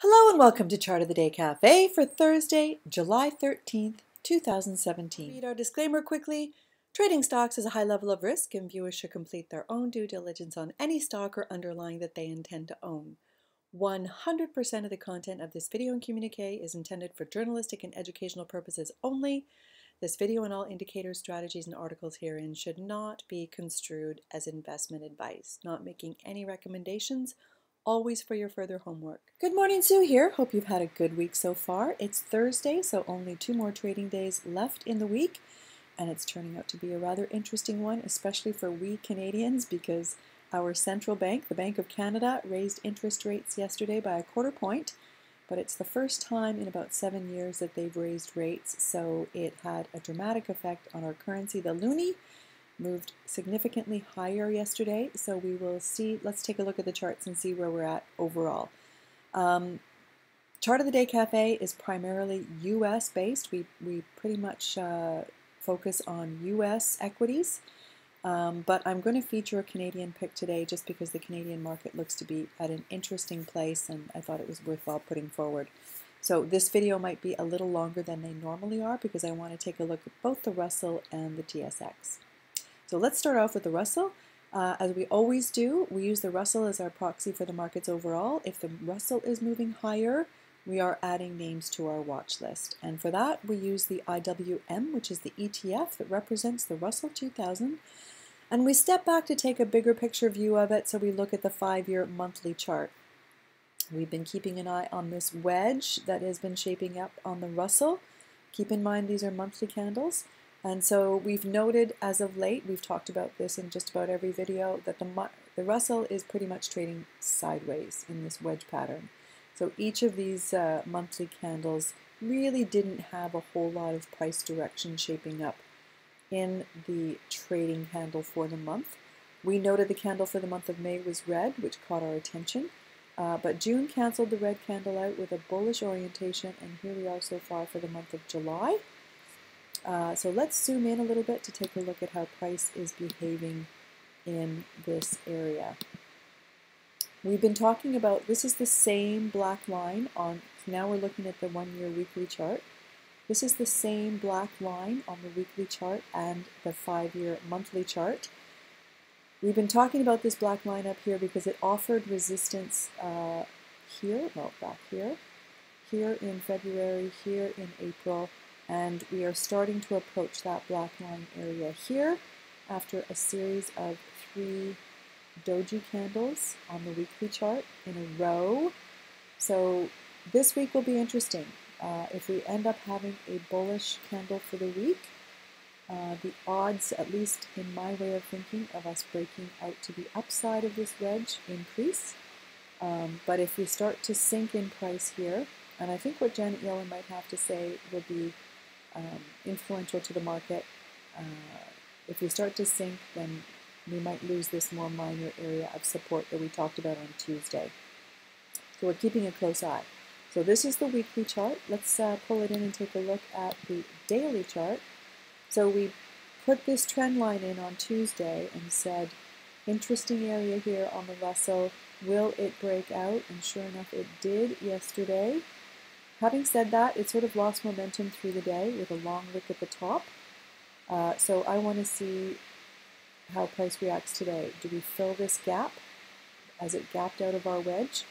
Hello and welcome to Chart of the Day Cafe for Thursday, July 13th, 2017. Read our disclaimer quickly. Trading stocks is a high level of risk and viewers should complete their own due diligence on any stock or underlying that they intend to own. 100% of the content of this video and communique is intended for journalistic and educational purposes only. This video and all indicators, strategies, and articles herein should not be construed as investment advice, not making any recommendations always for your further homework. Good morning, Sue here. Hope you've had a good week so far. It's Thursday, so only two more trading days left in the week, and it's turning out to be a rather interesting one, especially for we Canadians, because our central bank, the Bank of Canada, raised interest rates yesterday by a quarter point, but it's the first time in about seven years that they've raised rates, so it had a dramatic effect on our currency, the loonie, moved significantly higher yesterday. So we will see, let's take a look at the charts and see where we're at overall. Um, Chart of the Day Cafe is primarily US based. We, we pretty much uh, focus on US equities. Um, but I'm going to feature a Canadian pick today just because the Canadian market looks to be at an interesting place and I thought it was worthwhile putting forward. So this video might be a little longer than they normally are because I want to take a look at both the Russell and the TSX. So let's start off with the Russell. Uh, as we always do, we use the Russell as our proxy for the markets overall. If the Russell is moving higher, we are adding names to our watch list. And for that, we use the IWM, which is the ETF that represents the Russell 2000. And we step back to take a bigger picture view of it, so we look at the five-year monthly chart. We've been keeping an eye on this wedge that has been shaping up on the Russell. Keep in mind these are monthly candles. And so we've noted as of late, we've talked about this in just about every video, that the, the Russell is pretty much trading sideways in this wedge pattern. So each of these uh, monthly candles really didn't have a whole lot of price direction shaping up in the trading candle for the month. We noted the candle for the month of May was red, which caught our attention. Uh, but June canceled the red candle out with a bullish orientation, and here we are so far for the month of July. Uh, so let's zoom in a little bit to take a look at how price is behaving in this area. We've been talking about, this is the same black line on, now we're looking at the one-year weekly chart. This is the same black line on the weekly chart and the five-year monthly chart. We've been talking about this black line up here because it offered resistance uh, here, well, back here, here in February, here in April, and we are starting to approach that black line area here after a series of three doji candles on the weekly chart in a row. So this week will be interesting. Uh, if we end up having a bullish candle for the week, uh, the odds, at least in my way of thinking, of us breaking out to the upside of this wedge increase. Um, but if we start to sink in price here, and I think what Janet Yellen might have to say will be um, influential to the market. Uh, if we start to sink, then we might lose this more minor area of support that we talked about on Tuesday. So we're keeping a close eye. So this is the weekly chart. Let's uh, pull it in and take a look at the daily chart. So we put this trend line in on Tuesday and said, interesting area here on the Russell. Will it break out? And sure enough, it did yesterday. Having said that, it sort of lost momentum through the day with a long wick at the top. Uh, so I want to see how price reacts today. Do we fill this gap as it gapped out of our wedge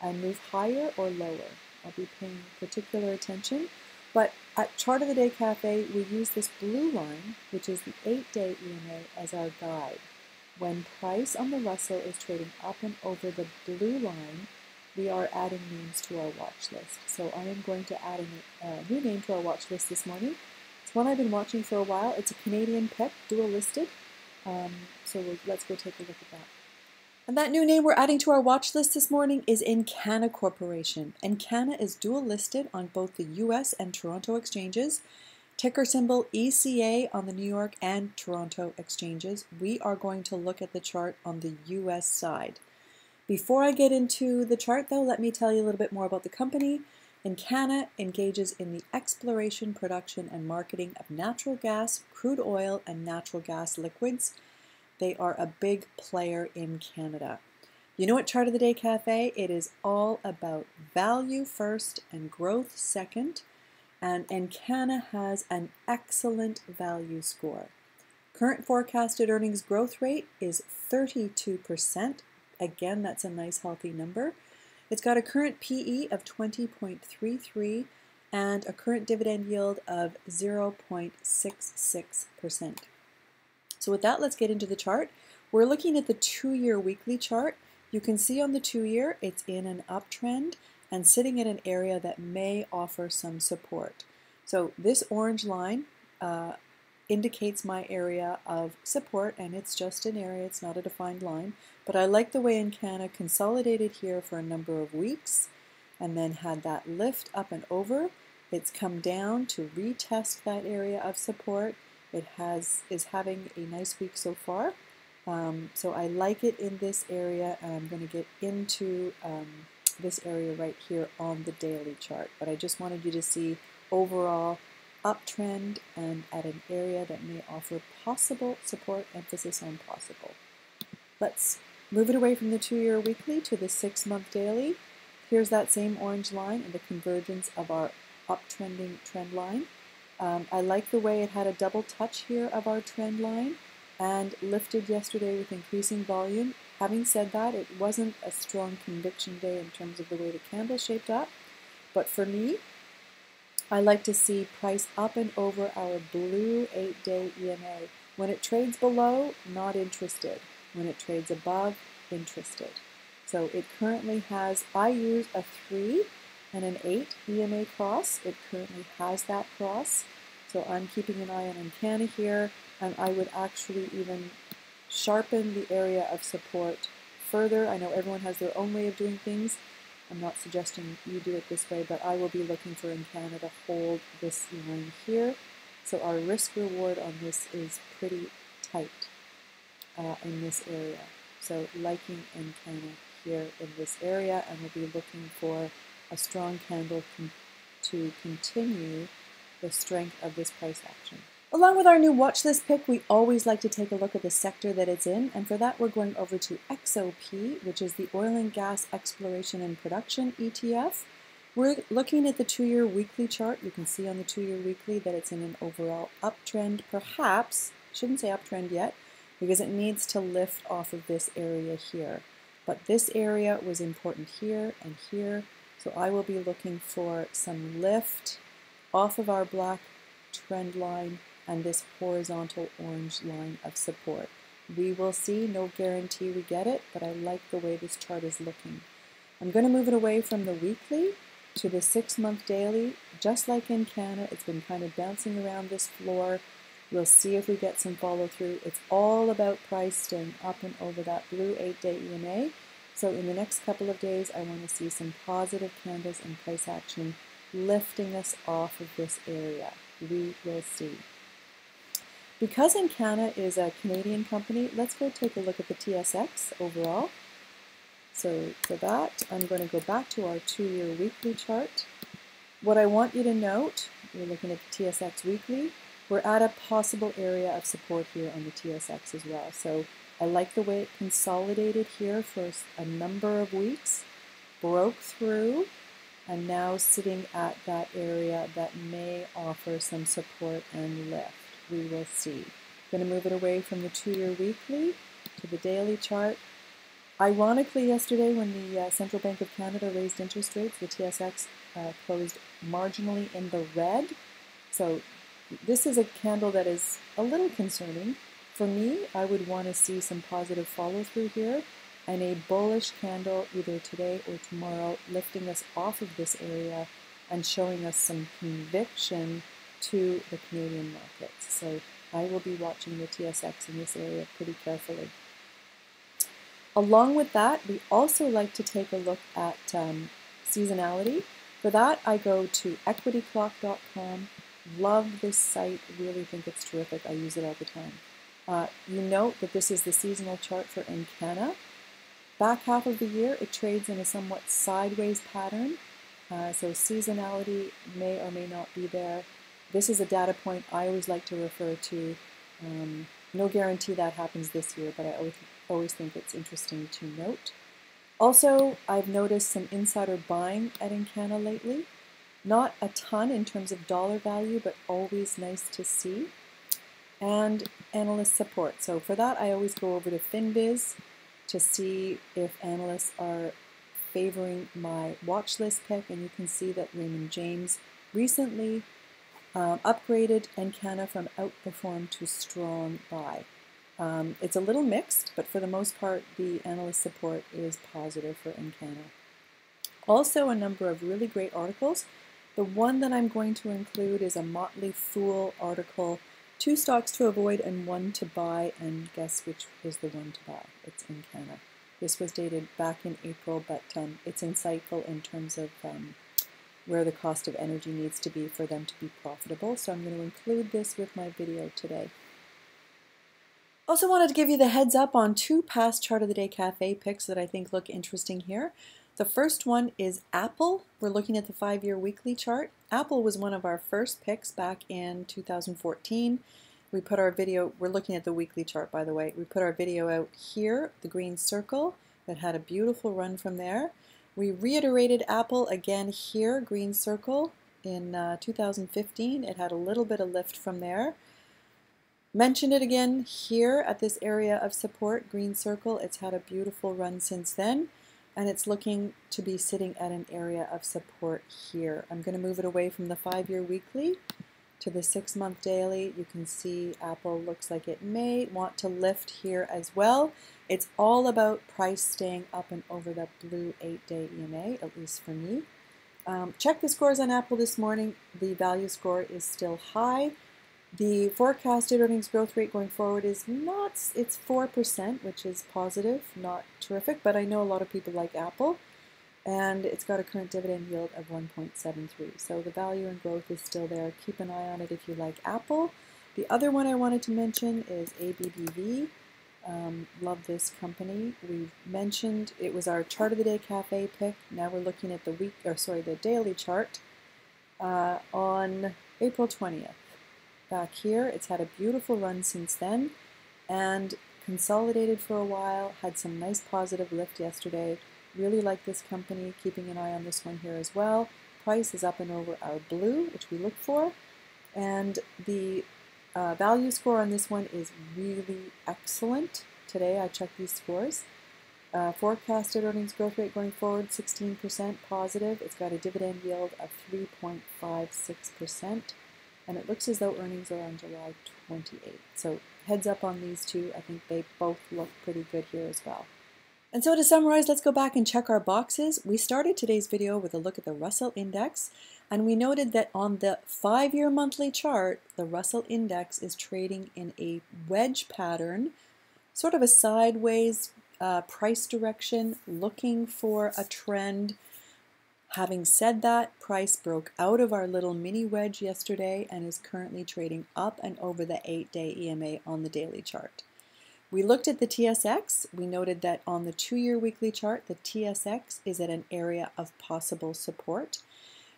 and move higher or lower? I'll be paying particular attention. But at Chart of the Day Cafe, we use this blue line, which is the 8-day EMA, as our guide. When price on the Russell is trading up and over the blue line, we are adding names to our watch list. So I am going to add a, new name to our watch list this morning. It's one I've been watching for a while. It's a Canadian pick, dual listed. Um, so we'll, let's go take a look at that. And that new name we're adding to our watch list this morning is Encana Corporation. Encana is dual listed on both the US and Toronto exchanges. Ticker symbol ECA on the New York and Toronto exchanges. We are going to look at the chart on the US side. Before I get into the chart though, let me tell you a little bit more about the company. Encana engages in the exploration, production, and marketing of natural gas, crude oil, and natural gas liquids. They are a big player in Canada. You know what Chart of the Day Cafe? It is all about value first and growth second. And Encana has an excellent value score. Current forecasted earnings growth rate is 32%. Again, that's a nice healthy number. It's got a current PE of 20.33 and a current dividend yield of 0.66%. So with that, let's get into the chart. We're looking at the two-year weekly chart. You can see on the two-year, it's in an uptrend and sitting at an area that may offer some support. So this orange line uh, indicates my area of support and it's just an area, it's not a defined line. But I like the way Encana consolidated here for a number of weeks and then had that lift up and over. It's come down to retest that area of support. It has is having a nice week so far. Um, so I like it in this area and I'm going to get into um, this area right here on the daily chart. But I just wanted you to see overall uptrend and at an area that may offer possible support, emphasis on possible. Let's move it away from the two-year weekly to the six-month daily. Here's that same orange line and the convergence of our uptrending trend line. Um, I like the way it had a double touch here of our trend line and lifted yesterday with increasing volume. Having said that, it wasn't a strong conviction day in terms of the way the candle shaped up, but for me, I like to see price up and over our blue 8-day EMA. When it trades below, not interested. When it trades above, interested. So it currently has, I use a 3 and an 8 EMA cross. It currently has that cross. So I'm keeping an eye on Encana here, and I would actually even sharpen the area of support further. I know everyone has their own way of doing things. I'm not suggesting you do it this way, but I will be looking for Encana to hold this line here. So our risk reward on this is pretty tight uh, in this area. So liking in Canada here in this area, and we'll be looking for a strong candle to continue the strength of this price action. Along with our new watch list pick, we always like to take a look at the sector that it's in, and for that we're going over to XOP, which is the Oil and Gas Exploration and Production ETF. We're looking at the two-year weekly chart. You can see on the two-year weekly that it's in an overall uptrend, perhaps, shouldn't say uptrend yet, because it needs to lift off of this area here. But this area was important here and here, so I will be looking for some lift off of our black trend line and this horizontal orange line of support. We will see, no guarantee we get it, but I like the way this chart is looking. I'm going to move it away from the weekly to the six month daily. Just like Encana, it's been kind of bouncing around this floor. We'll see if we get some follow through. It's all about price staying up and over that blue eight day EMA. So in the next couple of days, I want to see some positive candles and price action lifting us off of this area. We will see. Because Encana is a Canadian company, let's go take a look at the TSX overall. So for that, I'm going to go back to our two-year weekly chart. What I want you to note, we're looking at the TSX weekly, we're at a possible area of support here on the TSX as well. So I like the way it consolidated here for a number of weeks, broke through, and now sitting at that area that may offer some support and lift we will see. I'm going to move it away from the two-year weekly to the daily chart. Ironically, yesterday when the uh, Central Bank of Canada raised interest rates, the TSX uh, closed marginally in the red. So this is a candle that is a little concerning. For me, I would want to see some positive follow through here and a bullish candle either today or tomorrow lifting us off of this area and showing us some conviction to the Canadian markets. So I will be watching the TSX in this area pretty carefully. Along with that, we also like to take a look at um, seasonality. For that, I go to equityclock.com. Love this site, really think it's terrific. I use it all the time. Uh, you note that this is the seasonal chart for Encana. Back half of the year, it trades in a somewhat sideways pattern. Uh, so seasonality may or may not be there. This is a data point I always like to refer to. Um, no guarantee that happens this year, but I always, always think it's interesting to note. Also, I've noticed some insider buying at Encana lately. Not a ton in terms of dollar value, but always nice to see. And analyst support. So for that, I always go over to FinViz to see if analysts are favoring my watch list pick. And you can see that Raymond James recently um, upgraded Encana from outperform to strong buy. Um, it's a little mixed, but for the most part, the analyst support is positive for Encana. Also, a number of really great articles. The one that I'm going to include is a Motley Fool article, two stocks to avoid and one to buy, and guess which is the one to buy? It's Encana. This was dated back in April, but um, it's insightful in terms of um, where the cost of energy needs to be for them to be profitable. So I'm going to include this with my video today. Also wanted to give you the heads up on two past Chart of the Day Cafe picks that I think look interesting here. The first one is Apple. We're looking at the five-year weekly chart. Apple was one of our first picks back in 2014. We put our video, we're looking at the weekly chart by the way, we put our video out here, the green circle, that had a beautiful run from there. We reiterated Apple again here, green circle, in uh, 2015. It had a little bit of lift from there. Mentioned it again here at this area of support, green circle. It's had a beautiful run since then, and it's looking to be sitting at an area of support here. I'm going to move it away from the five-year weekly to the six-month daily. You can see Apple looks like it may want to lift here as well. It's all about price staying up and over that blue eight-day EMA, at least for me. Um, check the scores on Apple this morning. The value score is still high. The forecasted earnings growth rate going forward is not, it's 4%, which is positive, not terrific, but I know a lot of people like Apple, and it's got a current dividend yield of 1.73. So the value and growth is still there. Keep an eye on it if you like Apple. The other one I wanted to mention is ABBV. Um, love this company. We mentioned it was our chart of the day cafe pick. Now we're looking at the week, or sorry, the daily chart uh, on April 20th. Back here, it's had a beautiful run since then and consolidated for a while, had some nice positive lift yesterday. Really like this company, keeping an eye on this one here as well. Price is up and over our blue, which we look for. And the uh, value score on this one is really excellent. Today I checked these scores. Uh, forecasted earnings growth rate going forward, 16% positive. It's got a dividend yield of 3.56%. And it looks as though earnings are on July 28th. So heads up on these two. I think they both look pretty good here as well. And so to summarize, let's go back and check our boxes. We started today's video with a look at the Russell Index. And we noted that on the five-year monthly chart, the Russell Index is trading in a wedge pattern, sort of a sideways uh, price direction, looking for a trend. Having said that, price broke out of our little mini wedge yesterday and is currently trading up and over the eight-day EMA on the daily chart. We looked at the TSX. We noted that on the two-year weekly chart, the TSX is at an area of possible support.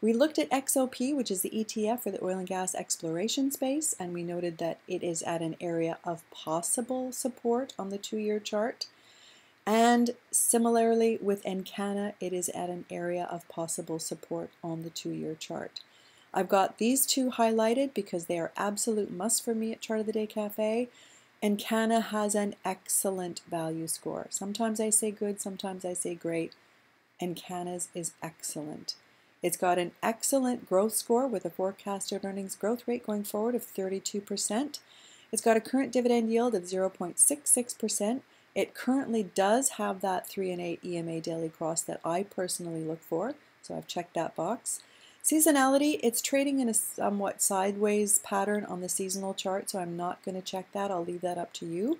We looked at XOP, which is the ETF for the oil and gas exploration space, and we noted that it is at an area of possible support on the two-year chart. And similarly with Encana, it is at an area of possible support on the two-year chart. I've got these two highlighted because they are absolute must for me at Chart of the Day Cafe. Encana has an excellent value score. Sometimes I say good, sometimes I say great. and Encana's is excellent. It's got an excellent growth score with a forecasted earnings growth rate going forward of 32%. It's got a current dividend yield of 0.66%. It currently does have that 3 and 8 EMA daily cross that I personally look for, so I've checked that box. Seasonality, it's trading in a somewhat sideways pattern on the seasonal chart, so I'm not going to check that. I'll leave that up to you.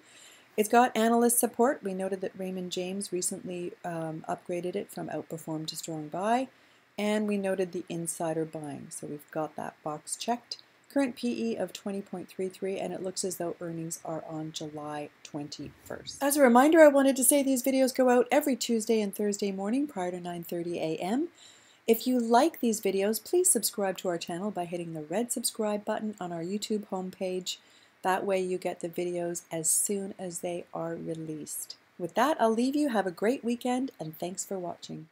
It's got analyst support. We noted that Raymond James recently um, upgraded it from outperform to strong buy. And we noted the insider buying, so we've got that box checked. Current PE of 20.33, and it looks as though earnings are on July 21st. As a reminder, I wanted to say these videos go out every Tuesday and Thursday morning prior to 9.30 a.m. If you like these videos, please subscribe to our channel by hitting the red subscribe button on our YouTube homepage. That way you get the videos as soon as they are released. With that, I'll leave you. Have a great weekend and thanks for watching.